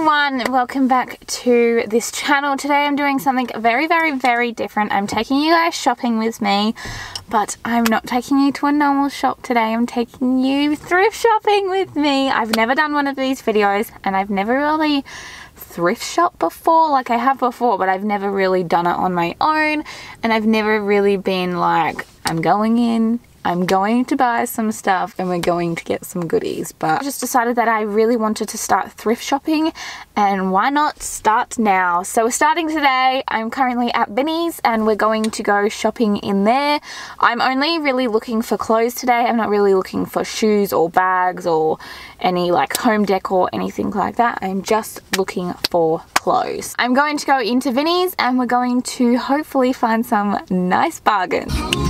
everyone, welcome back to this channel. Today I'm doing something very, very, very different. I'm taking you guys shopping with me, but I'm not taking you to a normal shop today. I'm taking you thrift shopping with me. I've never done one of these videos and I've never really thrift shop before like I have before but I've never really done it on my own and I've never really been like I'm going in I'm going to buy some stuff and we're going to get some goodies but I just decided that I really wanted to start thrift shopping and why not start now? So we're starting today. I'm currently at Vinnie's and we're going to go shopping in there. I'm only really looking for clothes today. I'm not really looking for shoes or bags or any like home decor or anything like that. I'm just looking for clothes. I'm going to go into Vinnie's and we're going to hopefully find some nice bargains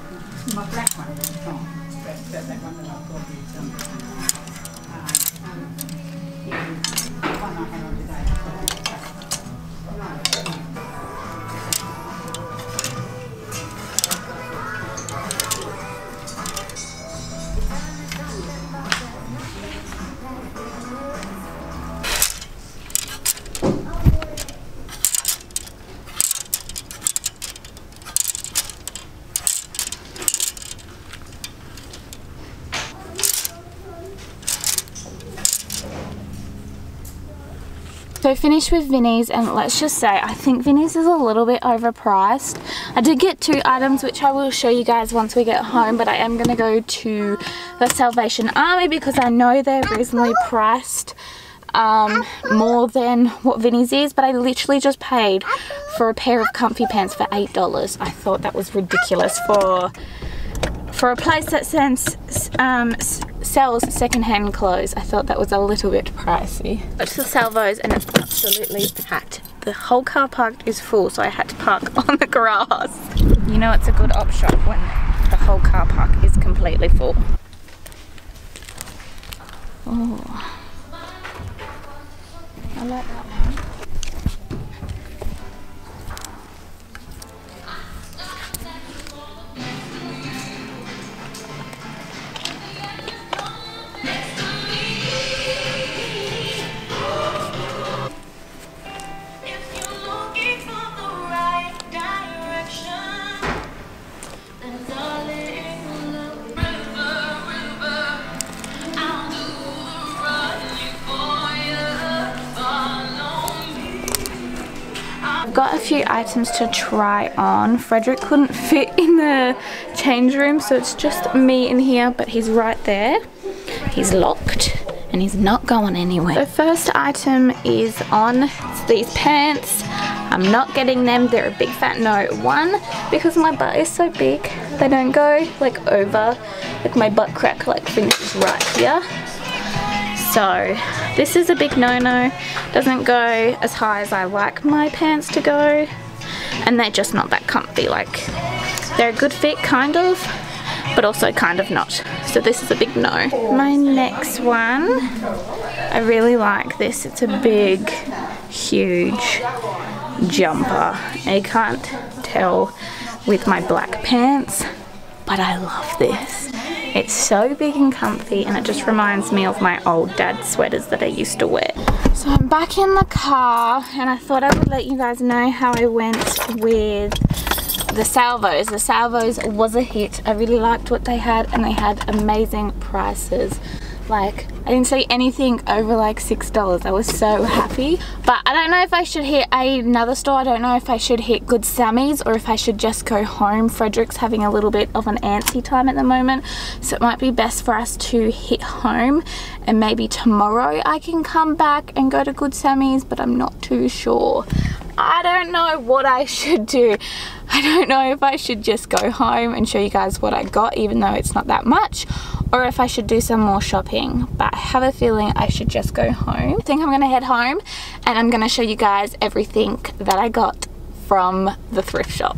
Thank you. So finished with Vinnie's and let's just say I think Vinnie's is a little bit overpriced. I did get two items which I will show you guys once we get home but I am going to go to the Salvation Army because I know they're reasonably priced um, more than what Vinnie's is but I literally just paid for a pair of comfy pants for $8. I thought that was ridiculous for for a place that sends, um, sells secondhand clothes, I thought that was a little bit pricey. It's the Salvos and it's absolutely packed. The whole car park is full, so I had to park on the grass. You know it's a good op shop when the whole car park is completely full. Oh, I like that got a few items to try on. Frederick couldn't fit in the change room so it's just me in here but he's right there. He's locked and he's not going anywhere. The first item is on these pants. I'm not getting them. They're a big fat no. One, because my butt is so big, they don't go like over, like my butt crack like finishes right here. So this is a big no-no. Doesn't go as high as I like my pants to go. And they're just not that comfy. Like they're a good fit kind of, but also kind of not. So this is a big no. My next one, I really like this. It's a big, huge jumper. You can't tell with my black pants, but I love this. It's so big and comfy and it just reminds me of my old dad sweaters that I used to wear. So I'm back in the car and I thought I would let you guys know how I went with the salvos. The salvos was a hit. I really liked what they had and they had amazing prices like I didn't see anything over like six dollars. I was so happy. But I don't know if I should hit another store. I don't know if I should hit Good Sammy's or if I should just go home. Frederick's having a little bit of an antsy time at the moment so it might be best for us to hit home. And maybe tomorrow I can come back and go to Good Sammy's but I'm not too sure I don't know what I should do. I don't know if I should just go home and show you guys what I got even though it's not that much or if I should do some more shopping but I have a feeling I should just go home. I think I'm gonna head home and I'm gonna show you guys everything that I got from the thrift shop.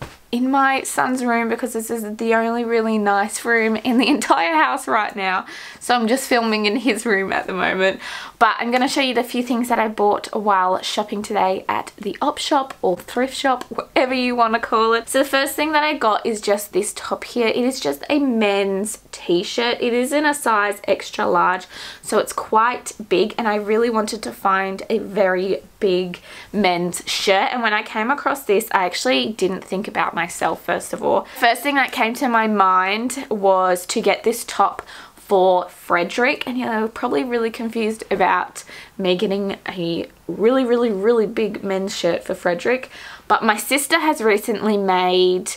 in my son's room because this is the only really nice room in the entire house right now. So I'm just filming in his room at the moment. But I'm going to show you the few things that I bought while shopping today at the op shop or thrift shop, whatever you want to call it. So the first thing that I got is just this top here. It is just a men's t-shirt. It is in a size extra large, so it's quite big and I really wanted to find a very big men's shirt. And when I came across this I actually didn't think about myself first of all. First thing that came to my mind was to get this top for Frederick. And they were probably really confused about me getting a really really really big men's shirt for Frederick. But my sister has recently made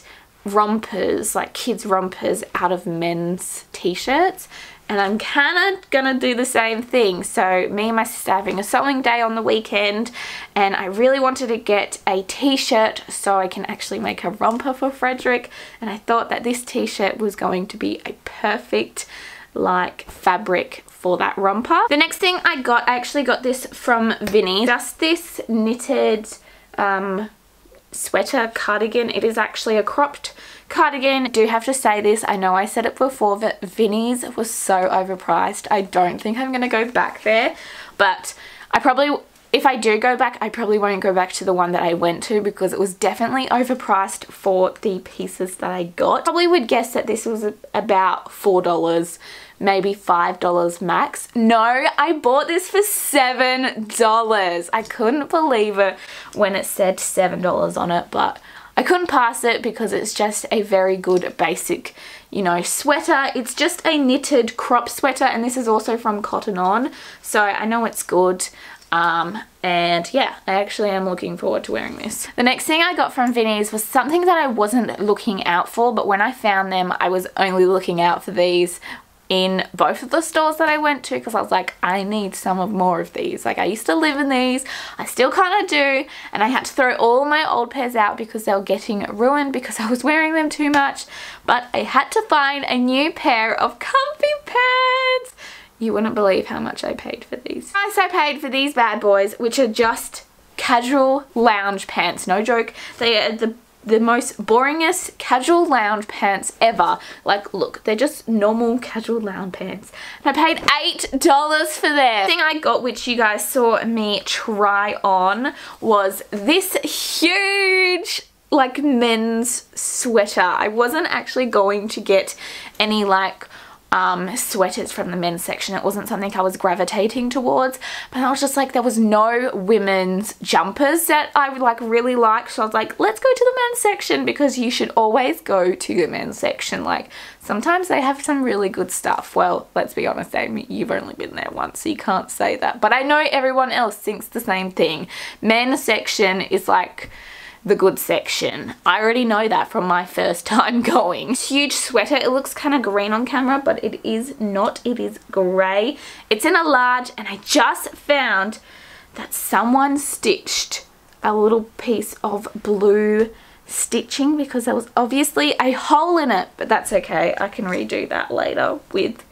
rompers like kids rompers out of men's t-shirts and I'm kind of gonna do the same thing so me and my sister having a sewing day on the weekend and I really wanted to get a t-shirt so I can actually make a romper for Frederick and I thought that this t-shirt was going to be a perfect like fabric for that romper. The next thing I got, I actually got this from Vinnie. Just this knitted um, sweater cardigan. It is actually a cropped cardigan. I do have to say this, I know I said it before, but Vinnie's was so overpriced. I don't think I'm going to go back there, but I probably if I do go back, I probably won't go back to the one that I went to because it was definitely overpriced for the pieces that I got. Probably would guess that this was about $4, maybe $5 max. No, I bought this for $7. I couldn't believe it when it said $7 on it, but I couldn't pass it because it's just a very good basic, you know, sweater. It's just a knitted crop sweater and this is also from Cotton On. So I know it's good. Um, and yeah, I actually am looking forward to wearing this. The next thing I got from Vinnie's was something that I wasn't looking out for, but when I found them, I was only looking out for these in both of the stores that I went to because I was like, I need some of more of these. Like I used to live in these, I still kind of do, and I had to throw all my old pairs out because they were getting ruined because I was wearing them too much. But I had to find a new pair of comfy pants. You wouldn't believe how much I paid for these. Price I paid for these bad boys, which are just casual lounge pants. No joke. They are the the most boringest casual lounge pants ever. Like, look, they're just normal casual lounge pants. And I paid $8 for them. The thing I got, which you guys saw me try on, was this huge like men's sweater. I wasn't actually going to get any like um, sweaters from the men's section. It wasn't something I was gravitating towards, but I was just like, there was no women's jumpers that I would like really like. So I was like, let's go to the men's section because you should always go to the men's section. Like sometimes they have some really good stuff. Well, let's be honest, Aimee, you've only been there once, so you can't say that. But I know everyone else thinks the same thing. Men's section is like, the good section. I already know that from my first time going. Huge sweater. It looks kind of green on camera, but it is not. It is grey. It's in a large, and I just found that someone stitched a little piece of blue stitching because there was obviously a hole in it, but that's okay. I can redo that later with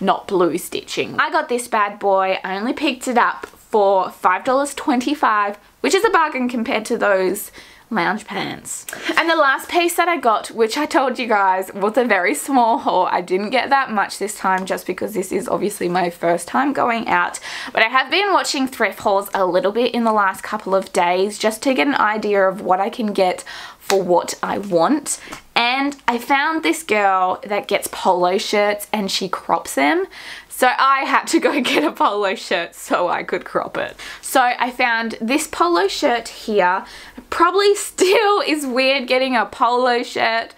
not blue stitching. I got this bad boy. I only picked it up for $5.25 which is a bargain compared to those lounge pants. And the last piece that I got, which I told you guys was a very small haul. I didn't get that much this time just because this is obviously my first time going out. But I have been watching thrift hauls a little bit in the last couple of days just to get an idea of what I can get for what I want and I found this girl that gets polo shirts and she crops them so I had to go get a polo shirt so I could crop it. So I found this polo shirt here. Probably still is weird getting a polo shirt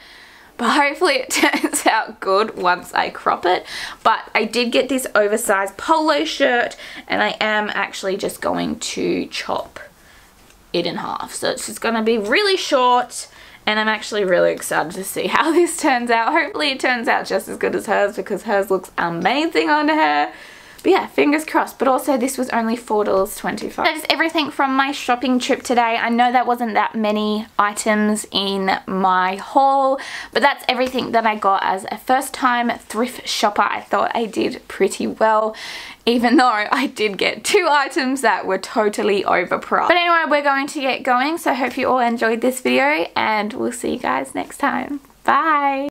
but hopefully it turns out good once I crop it. But I did get this oversized polo shirt and I am actually just going to chop it in half. So it's just to be really short and I'm actually really excited to see how this turns out. Hopefully it turns out just as good as hers because hers looks amazing on her. But yeah, fingers crossed. But also this was only $4.25. That is everything from my shopping trip today. I know that wasn't that many items in my haul, but that's everything that I got as a first time thrift shopper. I thought I did pretty well even though I did get two items that were totally overpriced. But anyway, we're going to get going, so I hope you all enjoyed this video, and we'll see you guys next time. Bye!